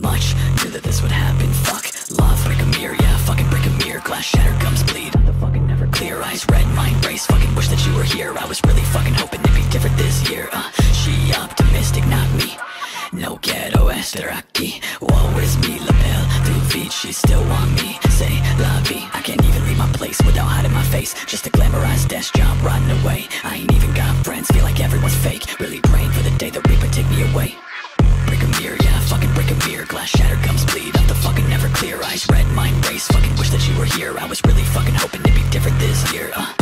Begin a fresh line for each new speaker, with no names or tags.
much. Knew that this would happen, fuck. Love, break a mirror, yeah, fucking break a mirror. Glass shatter, gums bleed. The fucking never clear, eyes. Red, mind race. Fucking wish that you were here. I was really fucking hoping it'd be different this year. Uh, She optimistic, not me. No ghetto estar aquí Woe is me, lapel. Through feet She still want me, say la vie. I can't even leave my place without hiding my face. Just a glamorized desk job, rotting away. I ain't even got friends, feel like everyone's fake. Really praying for the day the Reaper take me away. mind Fucking wish that you were here I was really fucking hoping to be different this year uh.